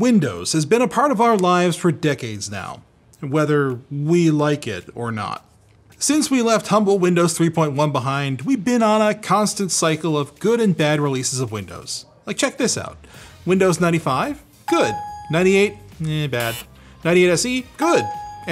Windows has been a part of our lives for decades now, whether we like it or not. Since we left humble Windows 3.1 behind, we've been on a constant cycle of good and bad releases of Windows. Like, check this out Windows 95, good. 98, eh, bad. 98 SE, good.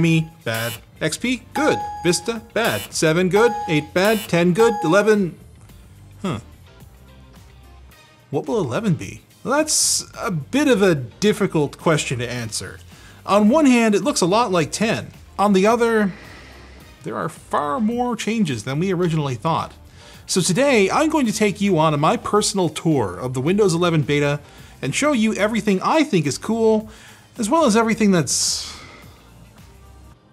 ME, bad. XP, good. Vista, bad. 7, good. 8, bad. 10, good. 11, huh. What will 11 be? That's a bit of a difficult question to answer. On one hand, it looks a lot like 10. On the other, there are far more changes than we originally thought. So today, I'm going to take you on my personal tour of the Windows 11 beta and show you everything I think is cool, as well as everything that's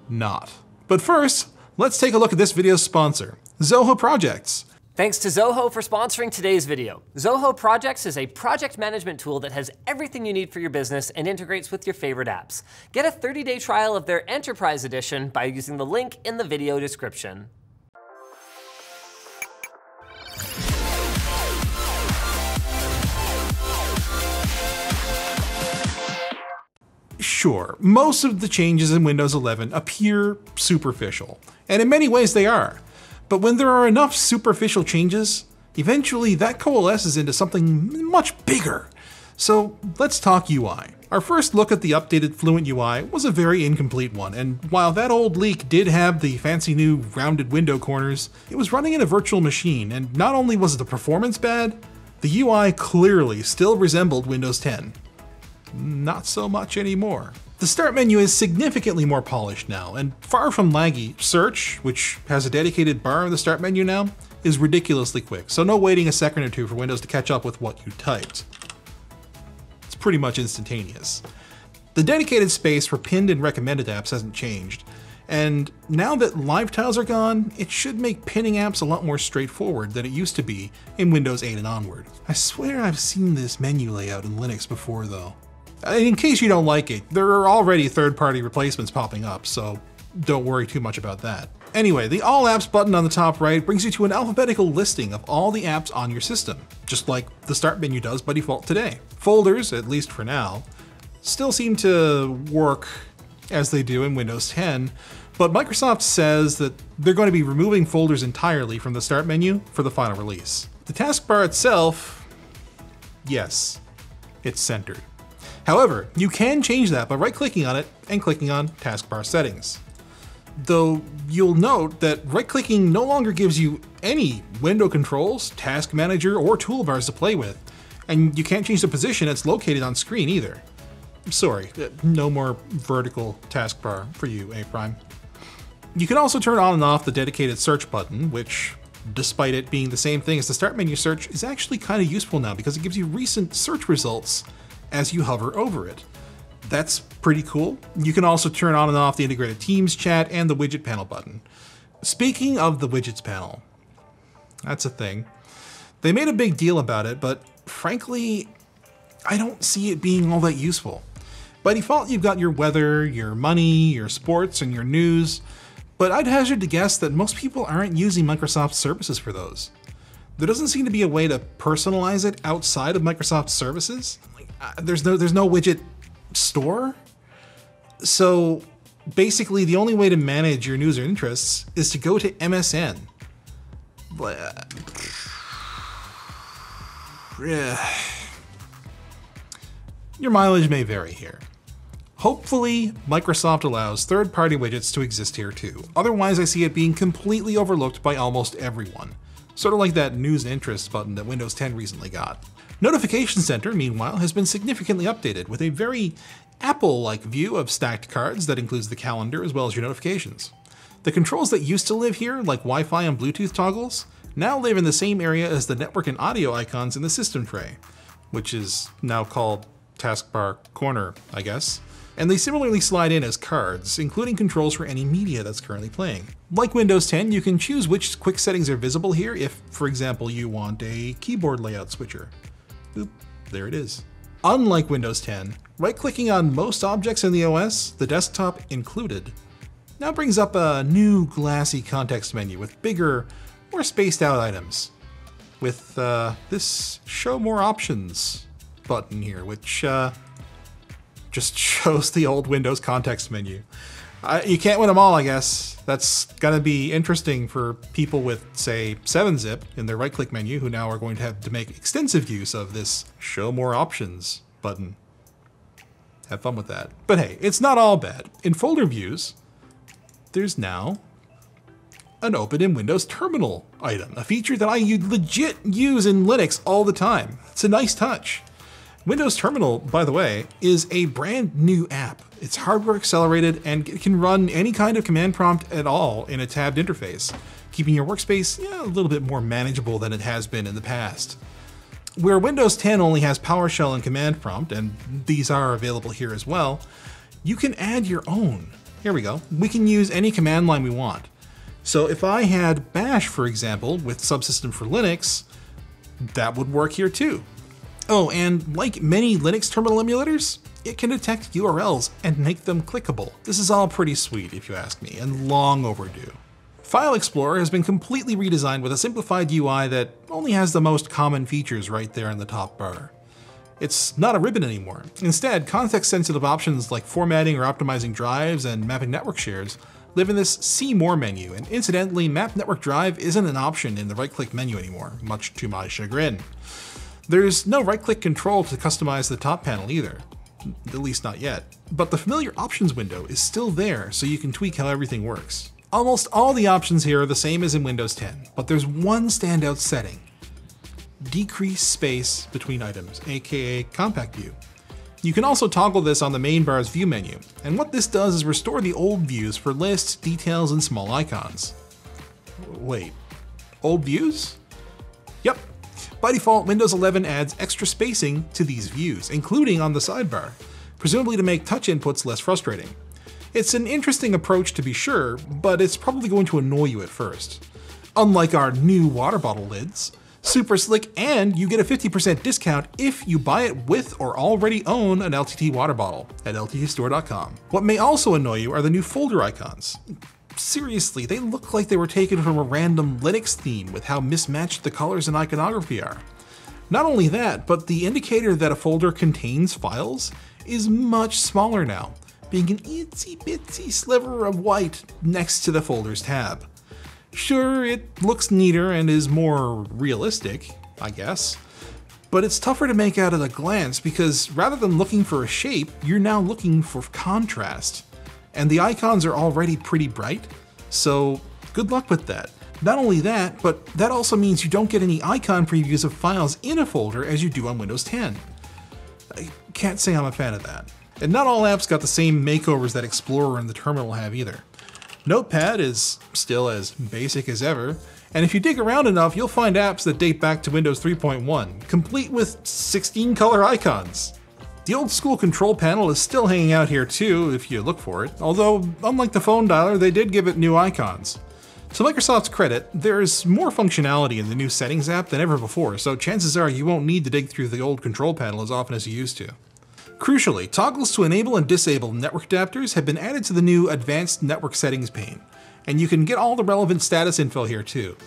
not. But first, let's take a look at this video's sponsor, Zoho Projects. Thanks to Zoho for sponsoring today's video. Zoho Projects is a project management tool that has everything you need for your business and integrates with your favorite apps. Get a 30-day trial of their Enterprise Edition by using the link in the video description. Sure, most of the changes in Windows 11 appear superficial, and in many ways they are. But when there are enough superficial changes, eventually that coalesces into something much bigger. So let's talk UI. Our first look at the updated Fluent UI was a very incomplete one, and while that old leak did have the fancy new rounded window corners, it was running in a virtual machine, and not only was the performance bad, the UI clearly still resembled Windows 10. Not so much anymore. The start menu is significantly more polished now, and far from laggy. Search, which has a dedicated bar in the start menu now, is ridiculously quick, so no waiting a second or two for Windows to catch up with what you typed. It's pretty much instantaneous. The dedicated space for pinned and recommended apps hasn't changed, and now that live tiles are gone, it should make pinning apps a lot more straightforward than it used to be in Windows 8 and onward. I swear I've seen this menu layout in Linux before though. Uh, in case you don't like it, there are already third-party replacements popping up, so don't worry too much about that. Anyway, the All Apps button on the top right brings you to an alphabetical listing of all the apps on your system, just like the Start menu does by default today. Folders, at least for now, still seem to work as they do in Windows 10, but Microsoft says that they're going to be removing folders entirely from the Start menu for the final release. The taskbar itself, yes, it's centered. However, you can change that by right-clicking on it and clicking on Taskbar Settings. Though you'll note that right-clicking no longer gives you any window controls, task manager, or toolbars to play with, and you can't change the position it's located on screen either. Sorry, uh, no more vertical taskbar for you, A Prime. You can also turn on and off the dedicated search button, which, despite it being the same thing as the start menu search, is actually kind of useful now because it gives you recent search results as you hover over it. That's pretty cool. You can also turn on and off the integrated Teams chat and the widget panel button. Speaking of the widgets panel, that's a thing. They made a big deal about it, but frankly, I don't see it being all that useful. By default, you've got your weather, your money, your sports, and your news, but I'd hazard to guess that most people aren't using Microsoft services for those. There doesn't seem to be a way to personalize it outside of Microsoft services. Uh, there's no there's no widget store. So basically, the only way to manage your news or interests is to go to MSN. Your mileage may vary here. Hopefully, Microsoft allows third-party widgets to exist here too. Otherwise, I see it being completely overlooked by almost everyone. Sort of like that news and interests button that Windows 10 recently got. Notification Center, meanwhile, has been significantly updated with a very Apple-like view of stacked cards that includes the calendar as well as your notifications. The controls that used to live here, like Wi-Fi and Bluetooth toggles, now live in the same area as the network and audio icons in the system tray, which is now called taskbar corner, I guess. And they similarly slide in as cards, including controls for any media that's currently playing. Like Windows 10, you can choose which quick settings are visible here if, for example, you want a keyboard layout switcher. Boop, there it is. Unlike Windows 10, right-clicking on most objects in the OS, the desktop included, now brings up a new glassy context menu with bigger, more spaced out items. With uh, this Show More Options button here, which uh, just shows the old Windows context menu. Uh, you can't win them all, I guess. That's going to be interesting for people with, say, 7-zip in their right-click menu who now are going to have to make extensive use of this Show More Options button. Have fun with that. But hey, it's not all bad. In folder views, there's now an open in Windows terminal item, a feature that I legit use in Linux all the time. It's a nice touch. Windows Terminal, by the way, is a brand new app. It's hardware accelerated and it can run any kind of command prompt at all in a tabbed interface, keeping your workspace yeah, a little bit more manageable than it has been in the past. Where Windows 10 only has PowerShell and command prompt, and these are available here as well, you can add your own. Here we go. We can use any command line we want. So if I had bash, for example, with subsystem for Linux, that would work here too. Oh, and like many Linux terminal emulators, it can detect URLs and make them clickable. This is all pretty sweet, if you ask me, and long overdue. File Explorer has been completely redesigned with a simplified UI that only has the most common features right there in the top bar. It's not a ribbon anymore. Instead, context-sensitive options like formatting or optimizing drives and mapping network shares live in this See More menu, and incidentally, Map Network Drive isn't an option in the right-click menu anymore, much to my chagrin. There's no right-click control to customize the top panel either, at least not yet, but the familiar options window is still there so you can tweak how everything works. Almost all the options here are the same as in Windows 10, but there's one standout setting. Decrease space between items, aka compact view. You can also toggle this on the main bar's view menu, and what this does is restore the old views for lists, details, and small icons. Wait, old views? Yep. By default, Windows 11 adds extra spacing to these views, including on the sidebar, presumably to make touch inputs less frustrating. It's an interesting approach to be sure, but it's probably going to annoy you at first. Unlike our new water bottle lids, super slick, and you get a 50% discount if you buy it with or already own an LTT water bottle at lttstore.com. What may also annoy you are the new folder icons. Seriously, they look like they were taken from a random Linux theme with how mismatched the colors and iconography are. Not only that, but the indicator that a folder contains files is much smaller now, being an itsy bitsy sliver of white next to the folders tab. Sure, it looks neater and is more realistic, I guess, but it's tougher to make out at a glance because rather than looking for a shape, you're now looking for contrast. And the icons are already pretty bright, so good luck with that. Not only that, but that also means you don't get any icon previews of files in a folder as you do on Windows 10. I can't say I'm a fan of that. And not all apps got the same makeovers that Explorer and the terminal have either. Notepad is still as basic as ever, and if you dig around enough, you'll find apps that date back to Windows 3.1, complete with 16 color icons. The old school control panel is still hanging out here too, if you look for it, although, unlike the phone dialer, they did give it new icons. To Microsoft's credit, there's more functionality in the new Settings app than ever before, so chances are you won't need to dig through the old control panel as often as you used to. Crucially, toggles to enable and disable network adapters have been added to the new Advanced Network Settings pane, and you can get all the relevant status info here too.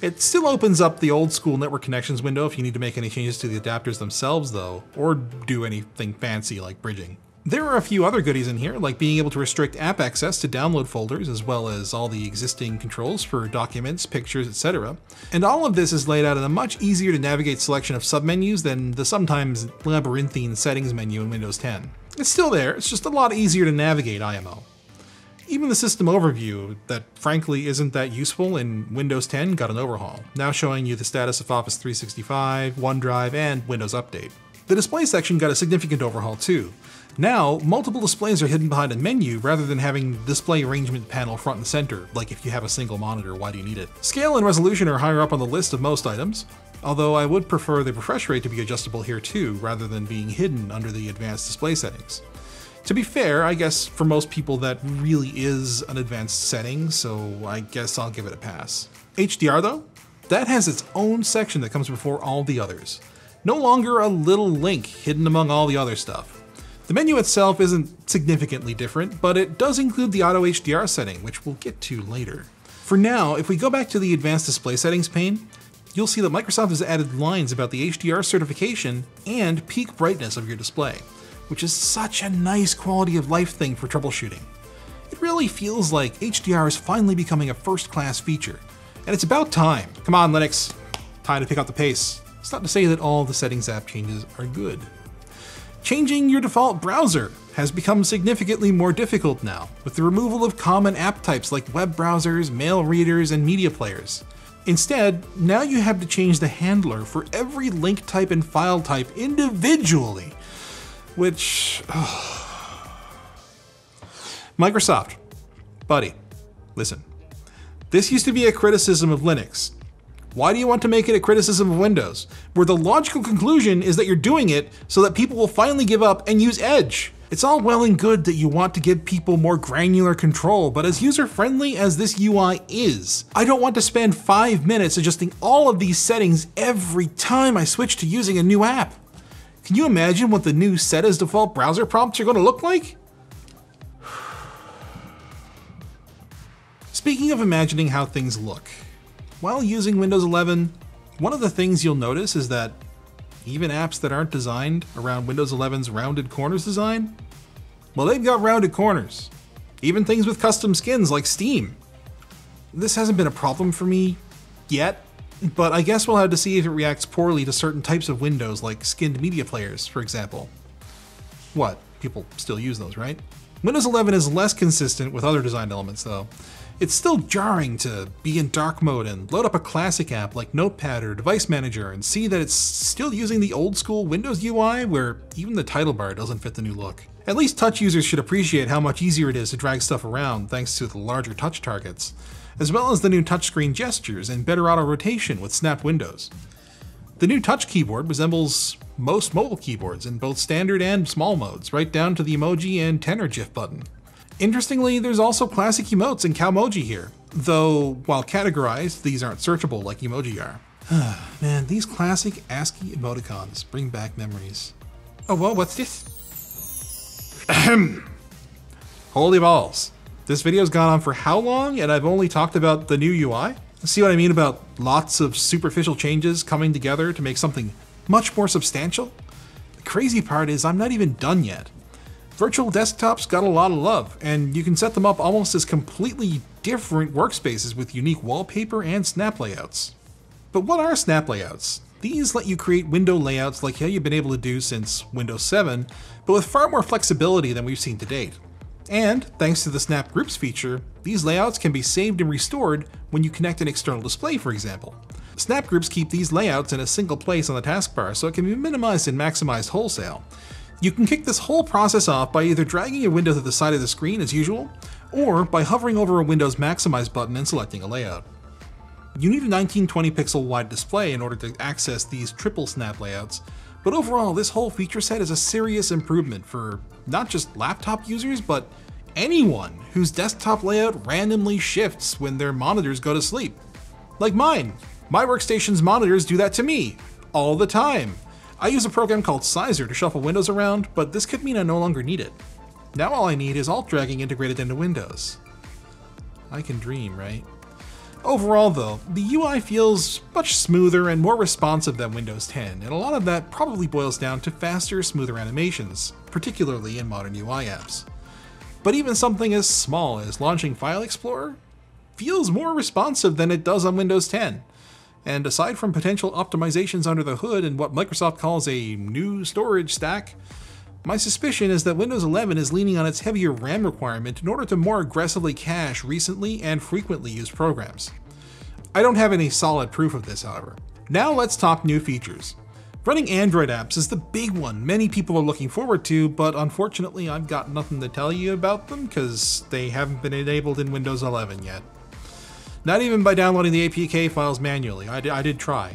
It still opens up the old school network connections window if you need to make any changes to the adapters themselves though, or do anything fancy like bridging. There are a few other goodies in here, like being able to restrict app access to download folders, as well as all the existing controls for documents, pictures, etc. And all of this is laid out in a much easier to navigate selection of submenus than the sometimes labyrinthine settings menu in Windows 10. It's still there, it's just a lot easier to navigate IMO. Even the system overview, that frankly isn't that useful in Windows 10, got an overhaul, now showing you the status of Office 365, OneDrive, and Windows Update. The display section got a significant overhaul too. Now, multiple displays are hidden behind a menu rather than having the display arrangement panel front and center, like if you have a single monitor, why do you need it? Scale and resolution are higher up on the list of most items, although I would prefer the refresh rate to be adjustable here too, rather than being hidden under the advanced display settings. To be fair, I guess for most people that really is an advanced setting, so I guess I'll give it a pass. HDR though? That has its own section that comes before all the others. No longer a little link hidden among all the other stuff. The menu itself isn't significantly different, but it does include the Auto HDR setting, which we'll get to later. For now, if we go back to the Advanced Display Settings pane, you'll see that Microsoft has added lines about the HDR certification and peak brightness of your display. Which is such a nice quality of life thing for troubleshooting. It really feels like HDR is finally becoming a first class feature, and it's about time. Come on, Linux, time to pick up the pace. It's not to say that all the settings app changes are good. Changing your default browser has become significantly more difficult now, with the removal of common app types like web browsers, mail readers, and media players. Instead, now you have to change the handler for every link type and file type individually, which. Oh. Microsoft, buddy, listen. This used to be a criticism of Linux. Why do you want to make it a criticism of Windows? Where the logical conclusion is that you're doing it so that people will finally give up and use Edge. It's all well and good that you want to give people more granular control, but as user friendly as this UI is, I don't want to spend five minutes adjusting all of these settings every time I switch to using a new app. Can you imagine what the new set as default browser prompts are going to look like? Speaking of imagining how things look, while using Windows 11, one of the things you'll notice is that even apps that aren't designed around Windows 11's rounded corners design, well, they've got rounded corners. Even things with custom skins like Steam. This hasn't been a problem for me yet, but I guess we'll have to see if it reacts poorly to certain types of windows like skinned media players, for example. What? People still use those, right? Windows 11 is less consistent with other design elements though. It's still jarring to be in dark mode and load up a classic app like Notepad or Device Manager and see that it's still using the old school Windows UI where even the title bar doesn't fit the new look. At least touch users should appreciate how much easier it is to drag stuff around thanks to the larger touch targets, as well as the new touchscreen gestures and better auto rotation with snap windows. The new touch keyboard resembles most mobile keyboards in both standard and small modes, right down to the emoji and tenor GIF button. Interestingly, there's also classic emotes in Kaomoji here, though while categorized, these aren't searchable like emoji are. Man, these classic ASCII emoticons bring back memories. Oh, well, what's this? Holy balls. This video's gone on for how long and I've only talked about the new UI? See what I mean about lots of superficial changes coming together to make something much more substantial? The crazy part is I'm not even done yet. Virtual desktops got a lot of love, and you can set them up almost as completely different workspaces with unique wallpaper and snap layouts. But what are snap layouts? These let you create window layouts like how you've been able to do since Windows 7, but with far more flexibility than we've seen to date. And, thanks to the Snap Groups feature, these layouts can be saved and restored when you connect an external display, for example. Snap Groups keep these layouts in a single place on the taskbar so it can be minimized and maximized wholesale, you can kick this whole process off by either dragging your window to the side of the screen as usual, or by hovering over a Windows Maximize button and selecting a layout. You need a 1920 pixel wide display in order to access these triple snap layouts, but overall this whole feature set is a serious improvement for not just laptop users, but anyone whose desktop layout randomly shifts when their monitors go to sleep. Like mine. My workstation's monitors do that to me, all the time. I use a program called Sizer to shuffle windows around, but this could mean I no longer need it. Now all I need is alt dragging integrated into Windows. I can dream, right? Overall though, the UI feels much smoother and more responsive than Windows 10, and a lot of that probably boils down to faster, smoother animations, particularly in modern UI apps. But even something as small as launching File Explorer feels more responsive than it does on Windows 10. And aside from potential optimizations under the hood and what Microsoft calls a new storage stack, my suspicion is that Windows 11 is leaning on its heavier RAM requirement in order to more aggressively cache recently and frequently used programs. I don't have any solid proof of this, however. Now let's talk new features. Running Android apps is the big one many people are looking forward to, but unfortunately I've got nothing to tell you about them because they haven't been enabled in Windows 11 yet. Not even by downloading the APK files manually, I, I did try.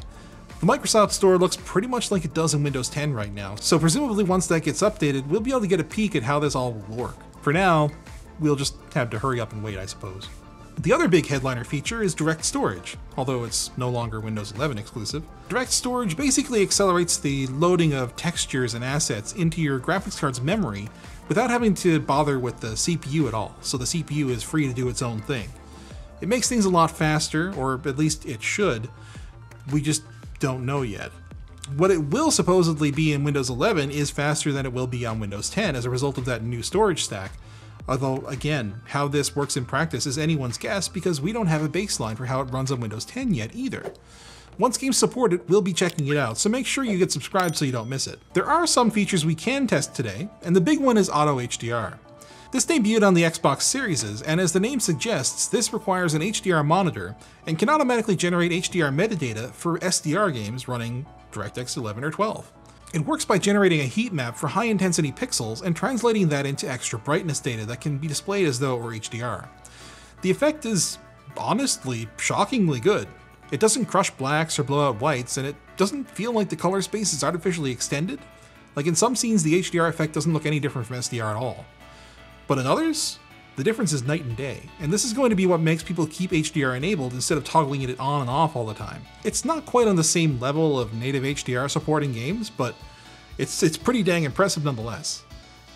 The Microsoft Store looks pretty much like it does in Windows 10 right now, so presumably once that gets updated, we'll be able to get a peek at how this all will work. For now, we'll just have to hurry up and wait, I suppose. The other big headliner feature is Direct Storage, although it's no longer Windows 11 exclusive. Direct Storage basically accelerates the loading of textures and assets into your graphics card's memory without having to bother with the CPU at all, so the CPU is free to do its own thing. It makes things a lot faster, or at least it should. We just don't know yet. What it will supposedly be in Windows 11 is faster than it will be on Windows 10 as a result of that new storage stack. Although, again, how this works in practice is anyone's guess because we don't have a baseline for how it runs on Windows 10 yet either. Once games support it, we'll be checking it out, so make sure you get subscribed so you don't miss it. There are some features we can test today, and the big one is Auto HDR. This debuted on the Xbox Series, and as the name suggests, this requires an HDR monitor and can automatically generate HDR metadata for SDR games running DirectX 11 or 12. It works by generating a heat map for high intensity pixels and translating that into extra brightness data that can be displayed as though it were HDR. The effect is honestly shockingly good. It doesn't crush blacks or blow out whites, and it doesn't feel like the color space is artificially extended. Like in some scenes, the HDR effect doesn't look any different from SDR at all. But in others, the difference is night and day, and this is going to be what makes people keep HDR enabled instead of toggling it on and off all the time. It's not quite on the same level of native HDR support in games, but it's, it's pretty dang impressive nonetheless.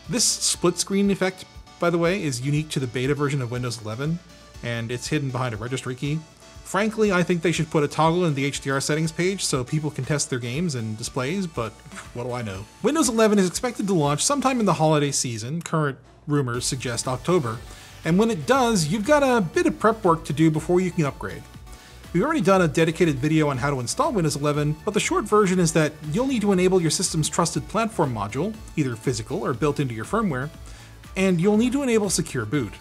This split screen effect, by the way, is unique to the beta version of Windows 11, and it's hidden behind a registry key. Frankly, I think they should put a toggle in the HDR settings page so people can test their games and displays, but what do I know? Windows 11 is expected to launch sometime in the holiday season, current rumors suggest October, and when it does, you've got a bit of prep work to do before you can upgrade. We've already done a dedicated video on how to install Windows 11, but the short version is that you'll need to enable your system's trusted platform module, either physical or built into your firmware, and you'll need to enable Secure Boot.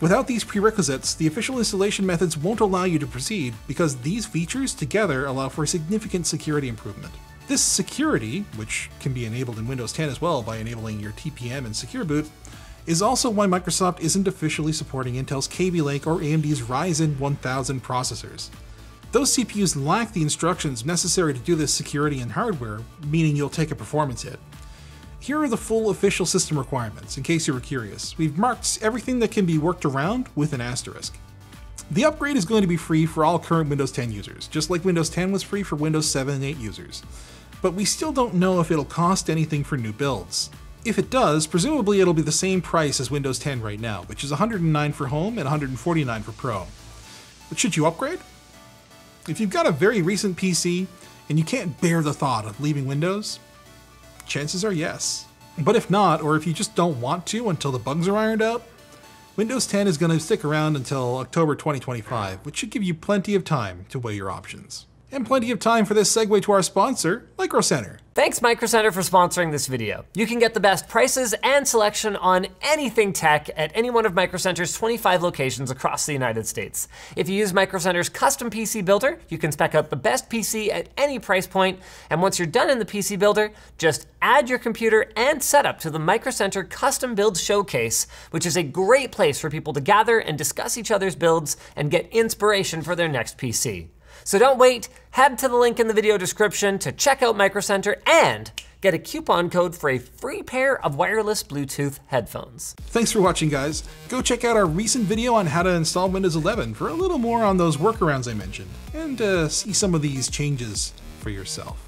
Without these prerequisites, the official installation methods won't allow you to proceed because these features together allow for a significant security improvement. This security, which can be enabled in Windows 10 as well by enabling your TPM and Secure Boot, is also why Microsoft isn't officially supporting Intel's Kaby Lake or AMD's Ryzen 1000 processors. Those CPUs lack the instructions necessary to do this security in hardware, meaning you'll take a performance hit. Here are the full official system requirements, in case you were curious. We've marked everything that can be worked around with an asterisk. The upgrade is going to be free for all current Windows 10 users, just like Windows 10 was free for Windows 7 and 8 users. But we still don't know if it'll cost anything for new builds. If it does, presumably it'll be the same price as Windows 10 right now, which is 109 for Home and 149 for Pro. But should you upgrade? If you've got a very recent PC and you can't bear the thought of leaving Windows, Chances are yes. But if not, or if you just don't want to until the bugs are ironed out, Windows 10 is going to stick around until October 2025, which should give you plenty of time to weigh your options. And plenty of time for this segue to our sponsor, Micro Center. Thanks Micro Center for sponsoring this video. You can get the best prices and selection on anything tech at any one of Micro Center's 25 locations across the United States. If you use Micro Center's custom PC builder, you can spec out the best PC at any price point, and once you're done in the PC builder, just add your computer and setup to the Micro Center Custom Build Showcase, which is a great place for people to gather and discuss each other's builds and get inspiration for their next PC. So don't wait, head to the link in the video description to check out Micro Center and get a coupon code for a free pair of wireless Bluetooth headphones. Thanks for watching guys. Go check out our recent video on how to install Windows 11 for a little more on those workarounds I mentioned, and uh, see some of these changes for yourself.